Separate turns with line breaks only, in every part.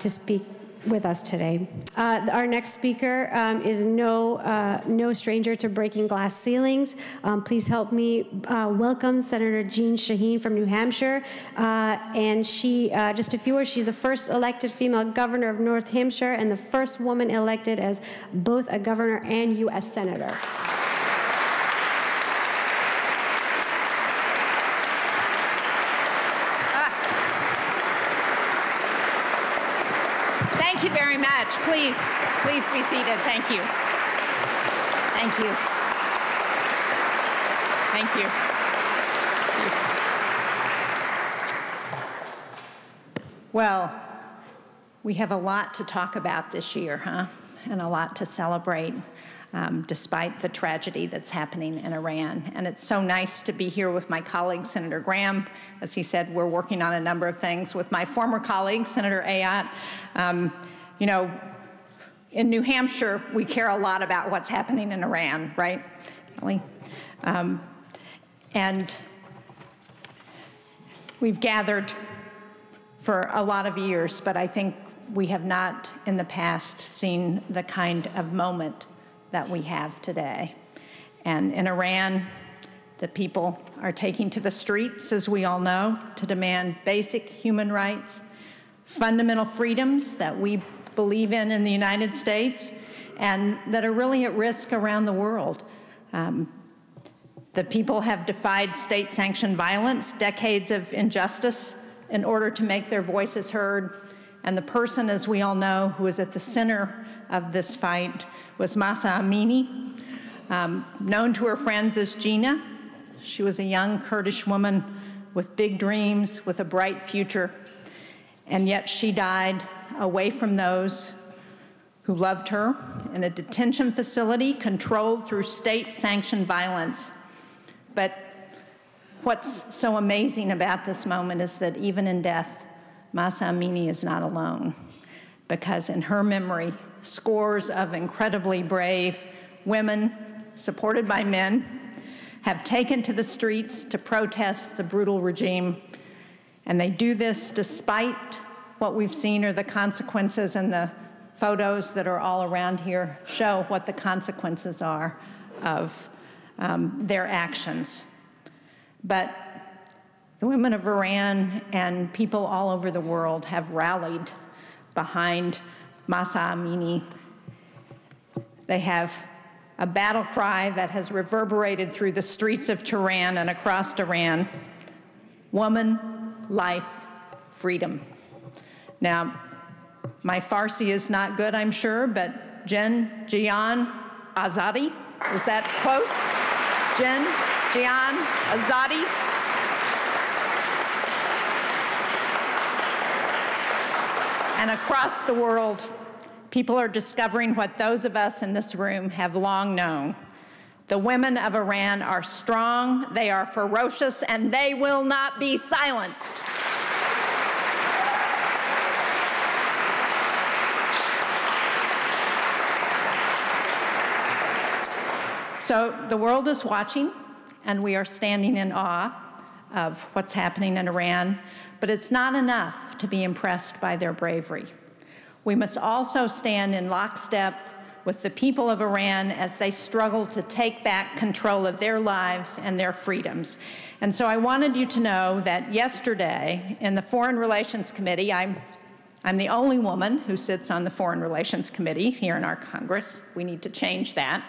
to speak with us today. Uh, our next speaker um, is no uh, no stranger to breaking glass ceilings. Um, please help me uh, welcome Senator Jeanne Shaheen from New Hampshire. Uh, and she, uh, just a few words, she's the first elected female governor of North Hampshire and the first woman elected as both a governor and U.S. senator.
Thank you very much. Please, please be seated. Thank you. Thank you. Thank you. Well, we have a lot to talk about this year, huh? And a lot to celebrate. Um, despite the tragedy that's happening in Iran. And it's so nice to be here with my colleague, Senator Graham. As he said, we're working on a number of things with my former colleague, Senator Ayotte. Um, you know, in New Hampshire, we care a lot about what's happening in Iran, right? Um, and we've gathered for a lot of years, but I think we have not in the past seen the kind of moment that we have today. And in Iran, the people are taking to the streets, as we all know, to demand basic human rights, fundamental freedoms that we believe in in the United States, and that are really at risk around the world. Um, the people have defied state sanctioned violence, decades of injustice, in order to make their voices heard. And the person, as we all know, who is at the center of this fight was Mahsa Amini, um, known to her friends as Gina. She was a young Kurdish woman with big dreams, with a bright future, and yet she died away from those who loved her in a detention facility controlled through state sanctioned violence. But what's so amazing about this moment is that even in death, Mahsa Amini is not alone, because in her memory, scores of incredibly brave women, supported by men, have taken to the streets to protest the brutal regime. And they do this despite what we've seen are the consequences and the photos that are all around here show what the consequences are of um, their actions. But the women of Iran and people all over the world have rallied behind Mahsa Amini. They have a battle cry that has reverberated through the streets of Tehran and across Iran. Woman, life, freedom. Now, my Farsi is not good, I'm sure, but Jen Jian Azadi, is that close? Jen Jian Azadi. And across the world, people are discovering what those of us in this room have long known. The women of Iran are strong, they are ferocious, and they will not be silenced. So the world is watching, and we are standing in awe of what's happening in Iran, but it's not enough to be impressed by their bravery. We must also stand in lockstep with the people of Iran as they struggle to take back control of their lives and their freedoms. And so I wanted you to know that yesterday in the Foreign Relations Committee, I'm, I'm the only woman who sits on the Foreign Relations Committee here in our Congress. We need to change that.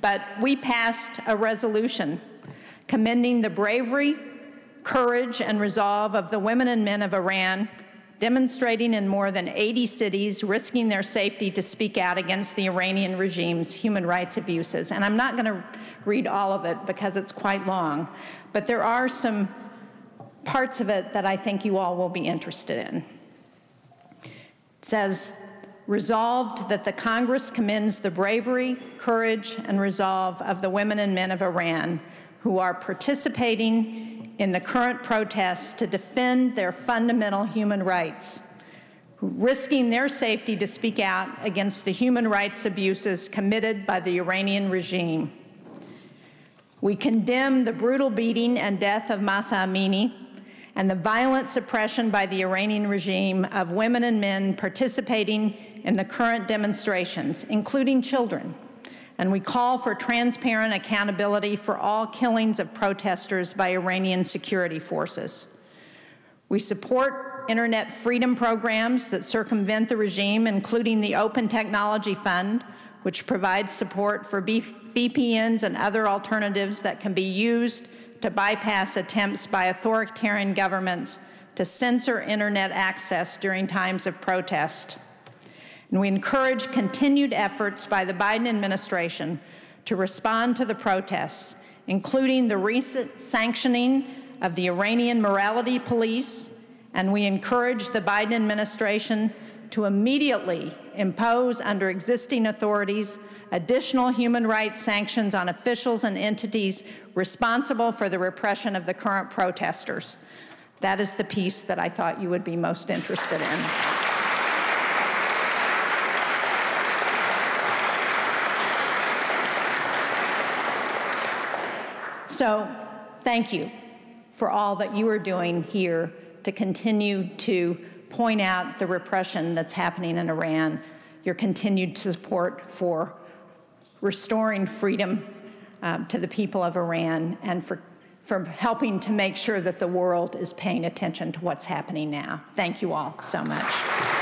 But we passed a resolution commending the bravery, courage, and resolve of the women and men of Iran, demonstrating in more than 80 cities, risking their safety to speak out against the Iranian regime's human rights abuses. And I'm not going to read all of it because it's quite long, but there are some parts of it that I think you all will be interested in. It says, resolved that the Congress commends the bravery, courage, and resolve of the women and men of Iran who are participating in the current protests to defend their fundamental human rights, risking their safety to speak out against the human rights abuses committed by the Iranian regime. We condemn the brutal beating and death of Mahsa Amini and the violent suppression by the Iranian regime of women and men participating in the current demonstrations, including children. And we call for transparent accountability for all killings of protesters by Iranian security forces. We support internet freedom programs that circumvent the regime, including the Open Technology Fund, which provides support for VPNs and other alternatives that can be used to bypass attempts by authoritarian governments to censor internet access during times of protest. And we encourage continued efforts by the Biden administration to respond to the protests, including the recent sanctioning of the Iranian morality police, and we encourage the Biden administration to immediately impose under existing authorities additional human rights sanctions on officials and entities responsible for the repression of the current protesters. That is the piece that I thought you would be most interested in. So, thank you for all that you are doing here to continue to point out the repression that's happening in Iran, your continued support for restoring freedom um, to the people of Iran, and for, for helping to make sure that the world is paying attention to what's happening now. Thank you all so much.